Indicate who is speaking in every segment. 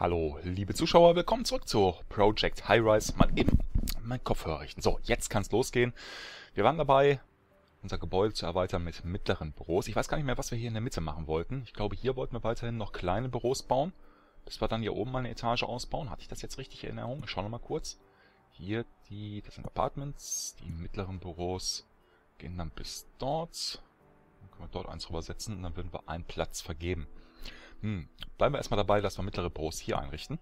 Speaker 1: Hallo, liebe Zuschauer, willkommen zurück zu Project High Rise. Mal eben mein Kopfhörer richten. So, jetzt kann es losgehen. Wir waren dabei, unser Gebäude zu erweitern mit mittleren Büros. Ich weiß gar nicht mehr, was wir hier in der Mitte machen wollten. Ich glaube, hier wollten wir weiterhin noch kleine Büros bauen, bis wir dann hier oben mal eine Etage ausbauen. Hatte ich das jetzt richtig in Erinnerung? Ich schaue nochmal kurz. Hier, die, das sind Apartments, die mittleren Büros gehen dann bis dort. Dann können wir dort eins rübersetzen und dann würden wir einen Platz vergeben. Hm. Bleiben wir erstmal dabei, dass wir mittlere Büros hier einrichten.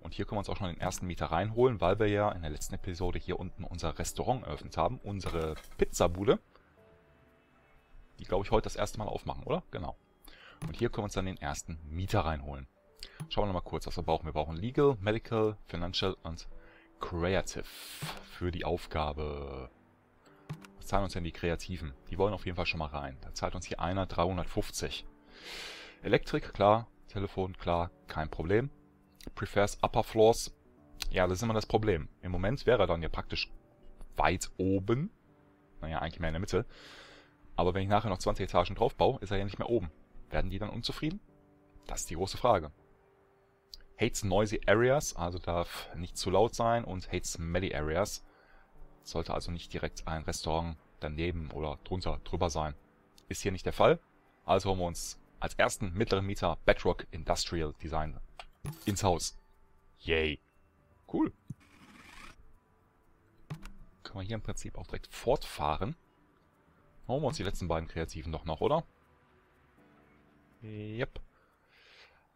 Speaker 1: Und hier können wir uns auch schon den ersten Mieter reinholen, weil wir ja in der letzten Episode hier unten unser Restaurant eröffnet haben. Unsere Pizzabude. Die, glaube ich, heute das erste Mal aufmachen, oder? Genau. Und hier können wir uns dann den ersten Mieter reinholen. Schauen wir nochmal kurz, was wir brauchen. Wir brauchen Legal, Medical, Financial und Creative für die Aufgabe. Was zahlen uns denn die Kreativen? Die wollen auf jeden Fall schon mal rein. Da zahlt uns hier einer 350. Elektrik, klar. Telefon, klar. Kein Problem. Prefers Upper Floors. Ja, das ist immer das Problem. Im Moment wäre er dann ja praktisch weit oben. Naja, eigentlich mehr in der Mitte. Aber wenn ich nachher noch 20 Etagen drauf baue, ist er ja nicht mehr oben. Werden die dann unzufrieden? Das ist die große Frage. Hates noisy areas, also darf nicht zu laut sein. Und hates smelly areas. Sollte also nicht direkt ein Restaurant daneben oder drunter drüber sein. Ist hier nicht der Fall. Also holen wir uns als ersten mittleren Mieter Bedrock Industrial Design ins Haus. Yay. Cool. Können wir hier im Prinzip auch direkt fortfahren. Holen wir uns die letzten beiden Kreativen doch noch, oder? Yep.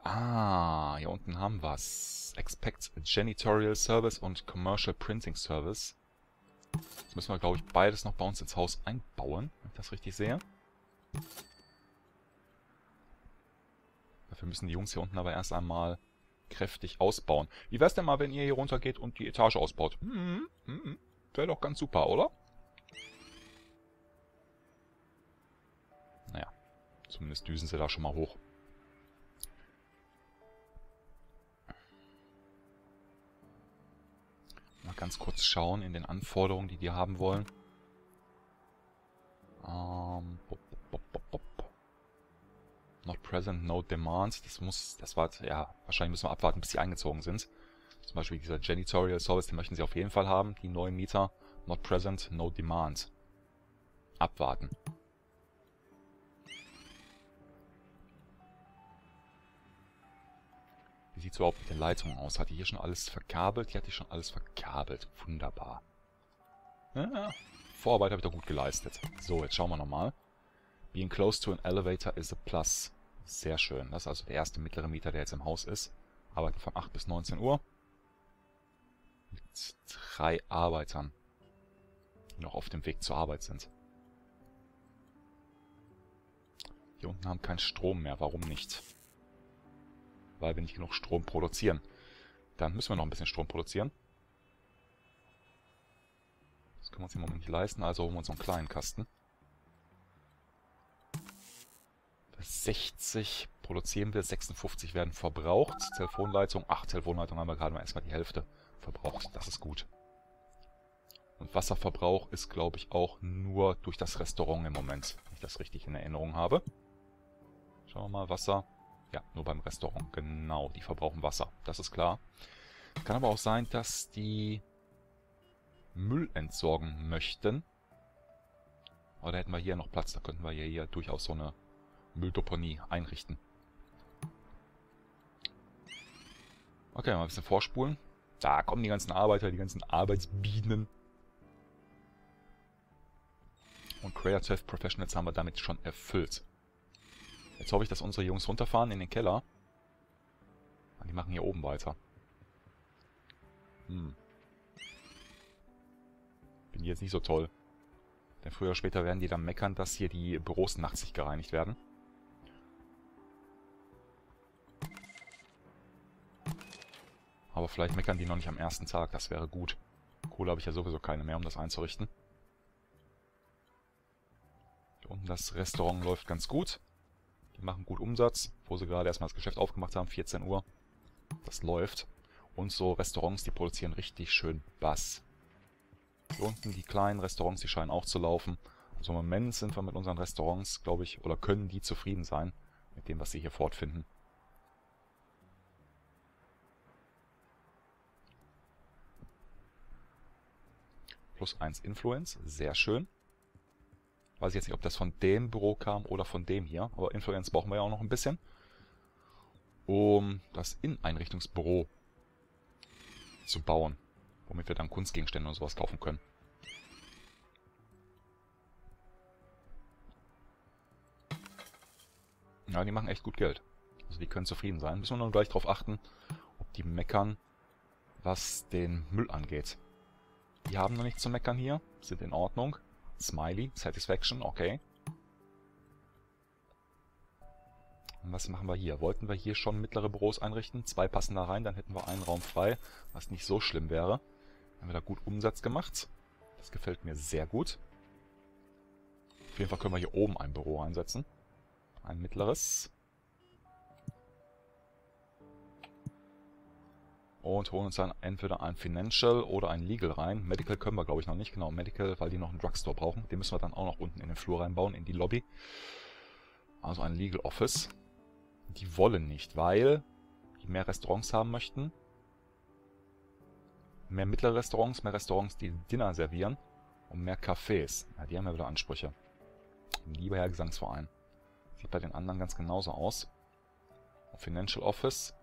Speaker 1: Ah, hier unten haben wir's. Expect Janitorial Service und Commercial Printing Service. Jetzt müssen wir, glaube ich, beides noch bei uns ins Haus einbauen, wenn ich das richtig sehe. Dafür müssen die Jungs hier unten aber erst einmal kräftig ausbauen. Wie wär's denn mal, wenn ihr hier runter geht und die Etage ausbaut? Hm, hm. Wäre doch ganz super, oder? Naja, zumindest düsen sie da schon mal hoch. Mal ganz kurz schauen in den Anforderungen, die die haben wollen. Ähm, Not present, no demand. Das muss, das war, ja, wahrscheinlich müssen wir abwarten, bis die eingezogen sind. Zum Beispiel dieser Janitorial Service, den möchten sie auf jeden Fall haben, die neuen Mieter. Not present, no demand. Abwarten. Wie sieht es überhaupt mit den Leitungen aus? Hat die hier schon alles verkabelt? Die hat die schon alles verkabelt. Wunderbar. Ja, Vorarbeit habe ich doch gut geleistet. So, jetzt schauen wir nochmal. Being close to an elevator is a plus. Sehr schön. Das ist also der erste mittlere Mieter, der jetzt im Haus ist. Arbeiten von 8 bis 19 Uhr. Mit drei Arbeitern, die noch auf dem Weg zur Arbeit sind. Hier unten haben keinen Strom mehr. Warum nicht? Weil wir nicht genug Strom produzieren. Dann müssen wir noch ein bisschen Strom produzieren. Das können wir uns im Moment nicht leisten, also holen wir uns einen kleinen Kasten. 60 produzieren wir, 56 werden verbraucht. Telefonleitung, ach, Telefonleitung haben wir gerade mal erstmal die Hälfte verbraucht. Das ist gut. Und Wasserverbrauch ist, glaube ich, auch nur durch das Restaurant im Moment, wenn ich das richtig in Erinnerung habe. Schauen wir mal, Wasser. Ja, nur beim Restaurant. Genau, die verbrauchen Wasser. Das ist klar. Kann aber auch sein, dass die Müll entsorgen möchten. Da hätten wir hier noch Platz. Da könnten wir hier, hier durchaus so eine Mülldeponie einrichten. Okay, mal ein bisschen vorspulen. Da kommen die ganzen Arbeiter, die ganzen Arbeitsbienen. Und Creative Professionals haben wir damit schon erfüllt. Jetzt hoffe ich, dass unsere Jungs runterfahren in den Keller. Ah, die machen hier oben weiter. Hm. Bin jetzt nicht so toll. Denn früher oder später werden die dann meckern, dass hier die Büros nachts nicht gereinigt werden. Aber vielleicht meckern die noch nicht am ersten Tag, das wäre gut. Kohle habe ich ja sowieso keine mehr, um das einzurichten. Hier unten das Restaurant läuft ganz gut. Die machen gut Umsatz, wo sie gerade erstmal das Geschäft aufgemacht haben, 14 Uhr. Das läuft. Und so Restaurants, die produzieren richtig schön Bass. Hier unten die kleinen Restaurants, die scheinen auch zu laufen. Also im Moment sind wir mit unseren Restaurants, glaube ich, oder können die zufrieden sein mit dem, was sie hier fortfinden. Plus 1 Influence. Sehr schön. Weiß ich jetzt nicht, ob das von dem Büro kam oder von dem hier. Aber Influence brauchen wir ja auch noch ein bisschen. Um das Inneneinrichtungsbüro zu bauen. Womit wir dann Kunstgegenstände und sowas kaufen können. Ja, die machen echt gut Geld. Also die können zufrieden sein. Müssen wir nur gleich darauf achten, ob die meckern, was den Müll angeht. Die haben noch nichts zu meckern hier. Sind in Ordnung. Smiley, Satisfaction, okay. Und was machen wir hier? Wollten wir hier schon mittlere Büros einrichten? Zwei passen da rein, dann hätten wir einen Raum frei, was nicht so schlimm wäre. Haben wir da gut Umsatz gemacht. Das gefällt mir sehr gut. Auf jeden Fall können wir hier oben ein Büro einsetzen. Ein mittleres. Und holen uns dann entweder ein Financial oder ein Legal rein. Medical können wir, glaube ich, noch nicht. Genau, Medical, weil die noch einen Drugstore brauchen. Den müssen wir dann auch noch unten in den Flur reinbauen, in die Lobby. Also ein Legal Office. Die wollen nicht, weil die mehr Restaurants haben möchten. Mehr mittlere Restaurants, mehr Restaurants, die Dinner servieren. Und mehr Cafés. Ja, die haben ja wieder Ansprüche. Lieber Herr Gesangsverein. Sieht bei den anderen ganz genauso aus. Financial Office.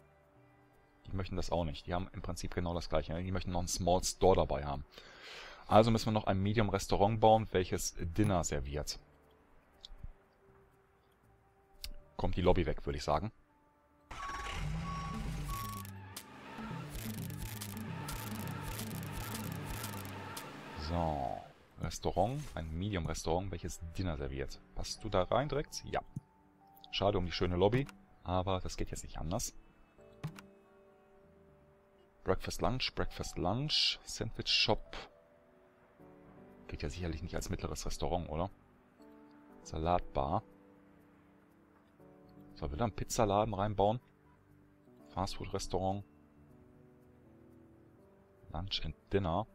Speaker 1: Die möchten das auch nicht. Die haben im Prinzip genau das gleiche. Die möchten noch einen Small Store dabei haben. Also müssen wir noch ein Medium Restaurant bauen, welches Dinner serviert. Kommt die Lobby weg, würde ich sagen. So. Restaurant, ein Medium-Restaurant, welches Dinner serviert. Passt du da rein direkt? Ja. Schade um die schöne Lobby, aber das geht jetzt nicht anders. Breakfast Lunch, Breakfast Lunch, Sandwich Shop. Geht ja sicherlich nicht als mittleres Restaurant, oder? Salatbar. Sollen wir da einen Pizzaladen reinbauen? Fastfood Restaurant. Lunch and Dinner.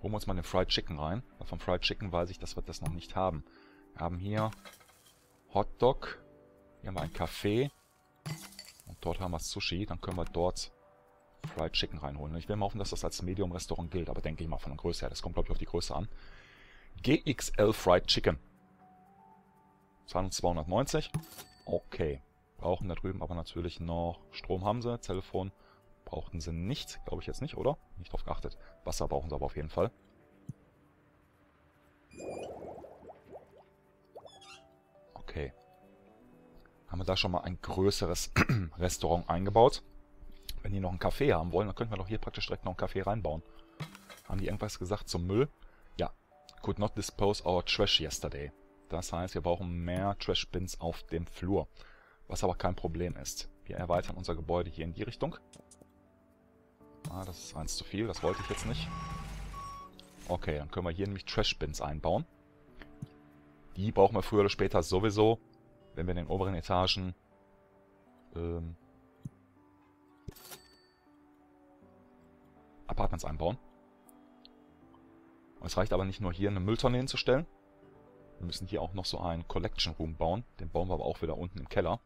Speaker 1: Holen wir uns mal den Fried Chicken rein. Weil vom Fried Chicken weiß ich, dass wir das noch nicht haben. Wir haben hier Hot Dog. Hier haben wir ein Café. Und dort haben wir Sushi. Dann können wir dort Fried Chicken reinholen. Ich will mal hoffen, dass das als Medium-Restaurant gilt. Aber denke ich mal von der Größe her. Das kommt, glaube ich, auf die Größe an. GXL Fried Chicken. Zahlung 290. Okay. Brauchen da drüben aber natürlich noch Strom haben sie. Telefon brauchten sie nicht. Glaube ich jetzt nicht, oder? Nicht drauf geachtet. Wasser brauchen sie aber auf jeden Fall. Haben wir da schon mal ein größeres Restaurant eingebaut. Wenn die noch einen Kaffee haben wollen, dann könnten wir doch hier praktisch direkt noch einen Kaffee reinbauen. Haben die irgendwas gesagt zum Müll? Ja. Could not dispose our trash yesterday. Das heißt, wir brauchen mehr Trash-Bins auf dem Flur. Was aber kein Problem ist. Wir erweitern unser Gebäude hier in die Richtung. Ah, das ist eins zu viel. Das wollte ich jetzt nicht. Okay, dann können wir hier nämlich Trash-Bins einbauen. Die brauchen wir früher oder später sowieso, wenn wir in den oberen Etagen ähm, Apartments einbauen. Und es reicht aber nicht nur hier eine Mülltonne hinzustellen. Wir müssen hier auch noch so einen Collection Room bauen. Den bauen wir aber auch wieder unten im Keller.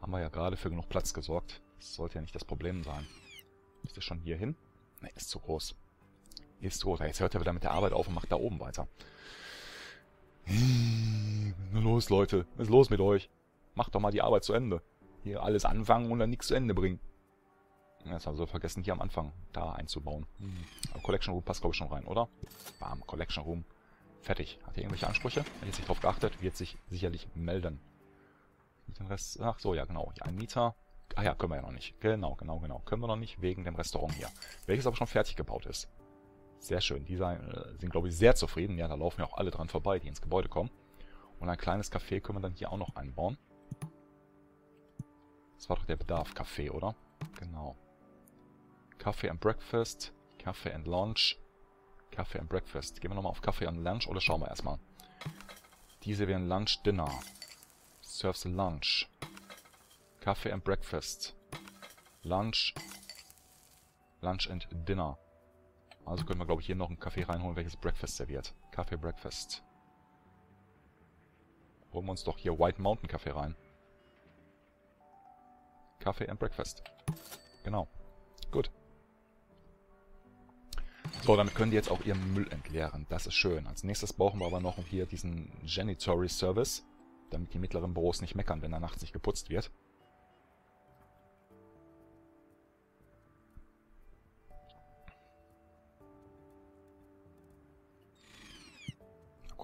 Speaker 1: Haben wir ja gerade für genug Platz gesorgt. Das sollte ja nicht das Problem sein. Ist das schon hier hin? Ne, ist zu groß. Ist zu groß. Jetzt hört er wieder mit der Arbeit auf und macht da oben weiter. Na los, Leute. Was ist los mit euch? Macht doch mal die Arbeit zu Ende. Hier alles anfangen und dann nichts zu Ende bringen. Jetzt haben sie vergessen, hier am Anfang da einzubauen. Hm. Collection Room passt, glaube ich, schon rein, oder? Bam, Collection Room. Fertig. Hat er irgendwelche Ansprüche? Wenn jetzt nicht drauf geachtet, wird sich sicherlich melden. Den Rest, ach so, ja genau. Hier ein Mieter. Ah ja, können wir ja noch nicht. Genau, genau, genau. Können wir noch nicht, wegen dem Restaurant hier. Welches aber schon fertig gebaut ist. Sehr schön. Die äh, sind, glaube ich, sehr zufrieden. Ja, da laufen ja auch alle dran vorbei, die ins Gebäude kommen. Und ein kleines Café können wir dann hier auch noch einbauen. Das war doch der Bedarf. Café, oder? Genau. Kaffee and Breakfast. Kaffee and Lunch. Kaffee and Breakfast. Gehen wir nochmal auf Kaffee and Lunch oder schauen wir erstmal. Diese wären Lunch Dinner. Serves Lunch. Kaffee and Breakfast. Lunch. Lunch and Dinner. Also können wir, glaube ich, hier noch ein Kaffee reinholen, welches Breakfast serviert. Kaffee Breakfast. Holen wir uns doch hier White Mountain Kaffee rein. Kaffee and Breakfast. Genau. Gut. So, damit können die jetzt auch ihren Müll entleeren. Das ist schön. Als nächstes brauchen wir aber noch hier diesen Janitory Service, damit die mittleren Büros nicht meckern, wenn da nachts nicht geputzt wird.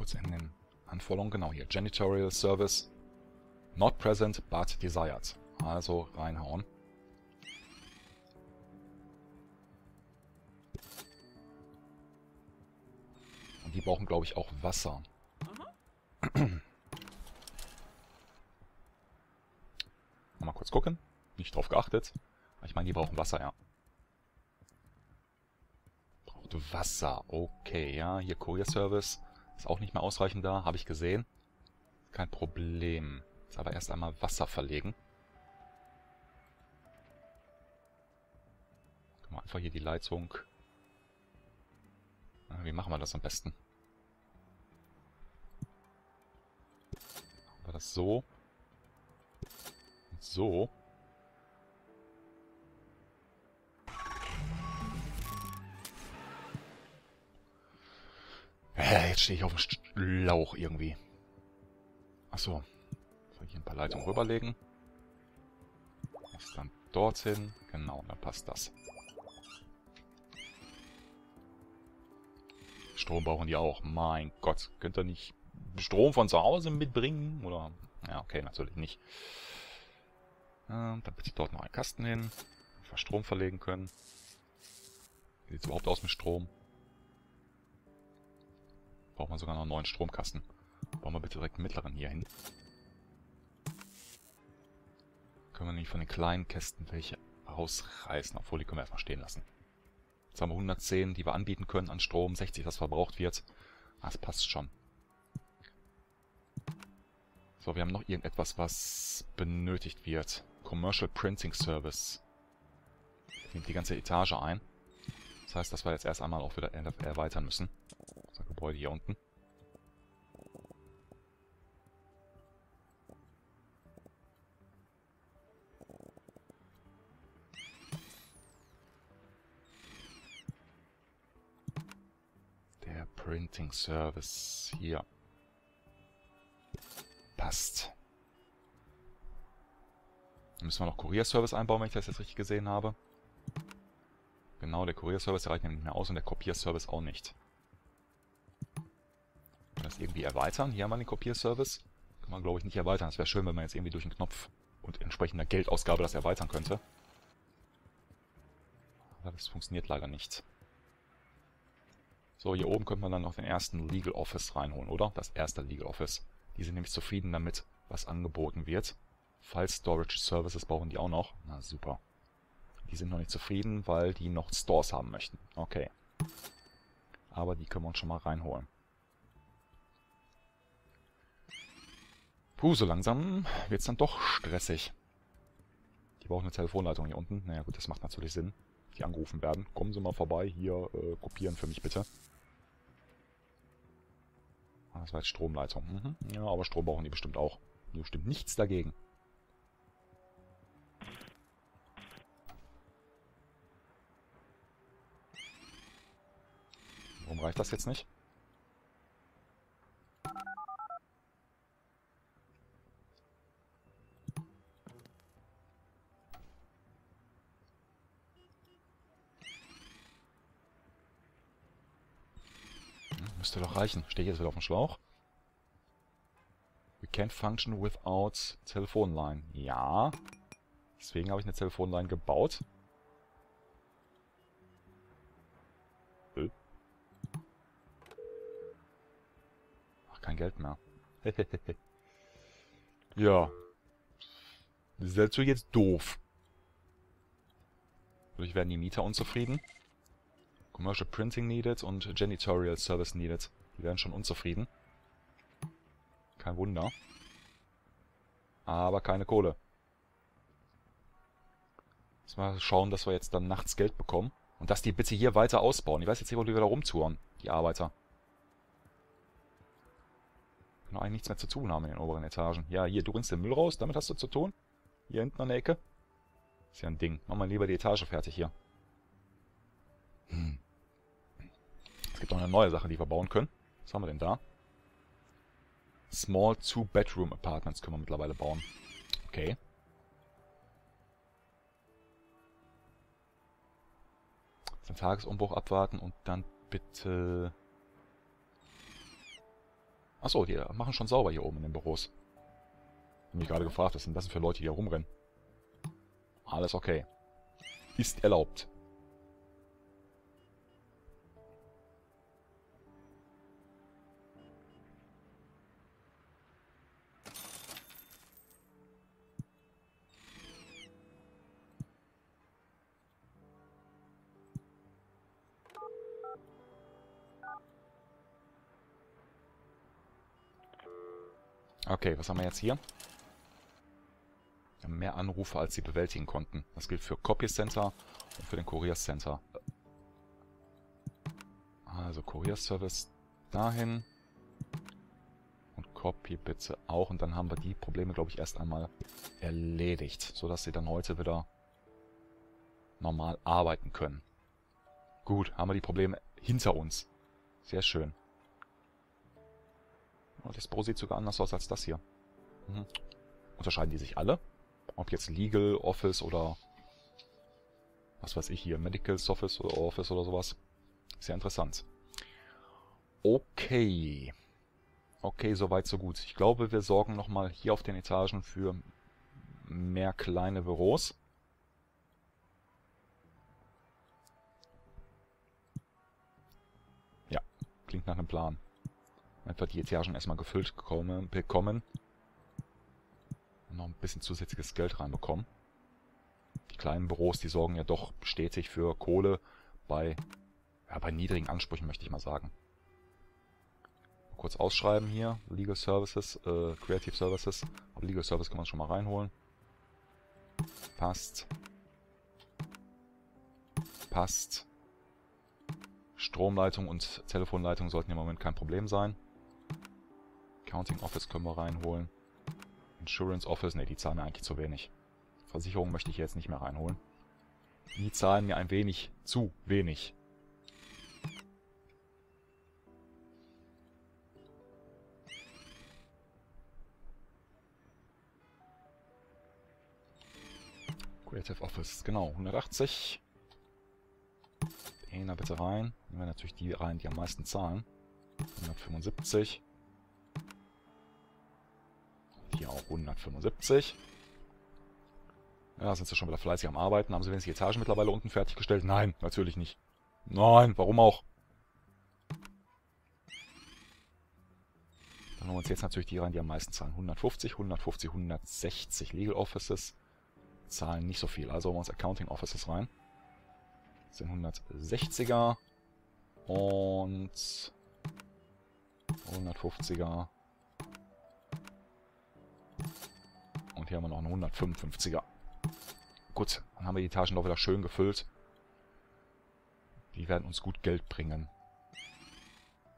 Speaker 1: Kurz in den Anforderungen, genau hier. Janitorial Service, not present, but desired. Also reinhauen. Und die brauchen, glaube ich, auch Wasser. Mal kurz gucken. Nicht drauf geachtet. Ich meine, die brauchen Wasser, ja. Braucht Wasser. Okay, ja. Hier Courier Service. Ist auch nicht mehr ausreichend da. Habe ich gesehen. Kein Problem. Jetzt aber erst einmal Wasser verlegen. Können wir einfach hier die Leitung... Wie machen wir das am besten? Machen wir das so. Und so. Äh, jetzt stehe ich auf dem Schlauch irgendwie. Achso. Soll ich hier ein paar Leitungen rüberlegen? Das dann dorthin. Genau, dann passt das. Strom brauchen die auch. Mein Gott, könnt ihr nicht Strom von zu Hause mitbringen? Oder? Ja, okay, natürlich nicht. Ähm, dann bitte ich dort noch einen Kasten hin. Wir Strom verlegen können. Wie sieht es überhaupt aus mit Strom? Braucht man sogar noch einen neuen Stromkasten. Bauen wir bitte direkt einen mittleren hier hin. Können wir nämlich von den kleinen Kästen welche rausreißen, obwohl die können wir erstmal stehen lassen. Jetzt haben wir 110, die wir anbieten können an Strom, 60, was verbraucht wird. Das passt schon. So, wir haben noch irgendetwas, was benötigt wird. Commercial Printing Service. Nimmt die ganze Etage ein. Das heißt, dass wir jetzt erst einmal auch wieder erweitern müssen. Gebäude hier unten. Der Printing Service hier. Passt. Dann müssen wir noch Kurierservice einbauen, wenn ich das jetzt richtig gesehen habe. Genau, der Kurierservice reicht nämlich nicht mehr aus und der Kopierservice auch nicht. Das irgendwie erweitern? Hier haben wir den Kopierservice. Kann man, glaube ich, nicht erweitern. Das wäre schön, wenn man jetzt irgendwie durch einen Knopf und entsprechender Geldausgabe das erweitern könnte. Aber das funktioniert leider nicht. So, hier oben könnte man dann noch den ersten Legal Office reinholen, oder? Das erste Legal Office. Die sind nämlich zufrieden damit, was angeboten wird. File Storage Services brauchen die auch noch. Na super. Die sind noch nicht zufrieden, weil die noch Stores haben möchten. Okay. Aber die können wir uns schon mal reinholen. Puh, so langsam wird es dann doch stressig. Die brauchen eine Telefonleitung hier unten. Naja gut, das macht natürlich Sinn. Die angerufen werden. Kommen Sie mal vorbei, hier äh, kopieren für mich bitte. Ah, das war jetzt Stromleitung. Mhm. Ja, aber Strom brauchen die bestimmt auch. Hier stimmt nichts dagegen. Warum reicht das jetzt nicht? Hm, müsste doch reichen. Stehe ich jetzt wieder auf dem Schlauch? We can't function without Telefonline. Ja. Deswegen habe ich eine Telefonline gebaut. kein Geld mehr. ja. Das ist dazu jetzt doof. Dadurch werden die Mieter unzufrieden. Commercial Printing needed und Janitorial Service needed. Die werden schon unzufrieden. Kein Wunder. Aber keine Kohle. Müssen wir schauen, dass wir jetzt dann nachts Geld bekommen. Und dass die bitte hier weiter ausbauen. Ich weiß jetzt nicht, wo die wieder rumtouren, die Arbeiter können eigentlich nichts mehr zu tun haben in den oberen Etagen. Ja, hier, du bringst den Müll raus, damit hast du zu tun. Hier hinten an der Ecke. Ist ja ein Ding. Machen wir lieber die Etage fertig hier. Hm. Es gibt noch eine neue Sache, die wir bauen können. Was haben wir denn da? Small Two-Bedroom Apartments können wir mittlerweile bauen. Okay. Den Tagesumbruch abwarten und dann bitte... Achso, die machen schon sauber hier oben in den Büros. Ich habe mich gerade gefragt, was sind das für Leute, die hier rumrennen? Alles okay. Ist erlaubt. Okay, was haben wir jetzt hier? Wir haben mehr Anrufe, als sie bewältigen konnten. Das gilt für Copy Center und für den Courier Center. Also Courier Service dahin. Und Copy bitte auch. Und dann haben wir die Probleme, glaube ich, erst einmal erledigt. Sodass sie dann heute wieder normal arbeiten können. Gut, haben wir die Probleme hinter uns. Sehr schön. Das Pro sieht sogar anders aus als das hier. Mhm. Unterscheiden die sich alle? Ob jetzt Legal, Office oder was weiß ich hier, Medical Office oder Office oder sowas. Sehr interessant. Okay. Okay, soweit so gut. Ich glaube, wir sorgen nochmal hier auf den Etagen für mehr kleine Büros. Ja, klingt nach einem Plan. Einfach die Etagen erstmal gefüllt bekommen. Und noch ein bisschen zusätzliches Geld reinbekommen. Die kleinen Büros, die sorgen ja doch stetig für Kohle bei, ja, bei niedrigen Ansprüchen, möchte ich mal sagen. Kurz ausschreiben hier. Legal Services, äh, Creative Services. Aber Legal Service kann man schon mal reinholen. Passt. Passt. Stromleitung und Telefonleitung sollten im Moment kein Problem sein. Accounting Office können wir reinholen. Insurance Office, ne, die zahlen mir eigentlich zu wenig. Versicherung möchte ich jetzt nicht mehr reinholen. Die zahlen mir ein wenig zu wenig. Creative Office, genau, 180. Den da bitte rein. Nehmen wir natürlich die rein, die am meisten zahlen. 175. Hier auch 175. Ja, sind sie schon wieder fleißig am Arbeiten. Haben sie wenigstens die Etage mittlerweile unten fertiggestellt? Nein, natürlich nicht. Nein, warum auch? Dann holen wir uns jetzt natürlich die rein, die am meisten zahlen. 150, 150, 160 Legal Offices zahlen nicht so viel. Also holen wir uns Accounting Offices rein. Das sind 160er und 150er Und hier haben wir noch einen 155er. Gut, dann haben wir die Etagen doch wieder schön gefüllt. Die werden uns gut Geld bringen.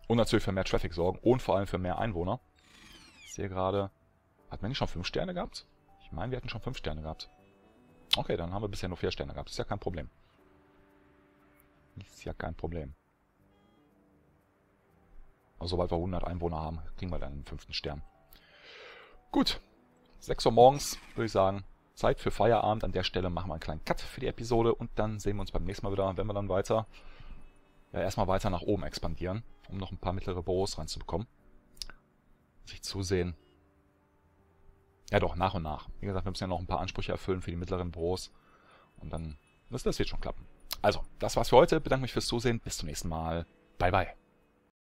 Speaker 1: Und natürlich für mehr Traffic sorgen. Und vor allem für mehr Einwohner. Ich sehe gerade... Hatten wir nicht schon 5 Sterne gehabt? Ich meine, wir hatten schon 5 Sterne gehabt. Okay, dann haben wir bisher nur 4 Sterne gehabt. Ist ja kein Problem. Ist ja kein Problem. Aber sobald wir 100 Einwohner haben, kriegen wir dann den fünften Stern. Gut, 6 Uhr morgens, würde ich sagen. Zeit für Feierabend. An der Stelle machen wir einen kleinen Cut für die Episode und dann sehen wir uns beim nächsten Mal wieder, wenn wir dann weiter, ja, erstmal weiter nach oben expandieren, um noch ein paar mittlere Büros reinzubekommen. Sich zusehen. Ja doch, nach und nach. Wie gesagt, wir müssen ja noch ein paar Ansprüche erfüllen für die mittleren Büros. Und dann, das, das wird schon klappen. Also, das war's für heute. Bedanke mich fürs Zusehen. Bis zum nächsten Mal. Bye, bye.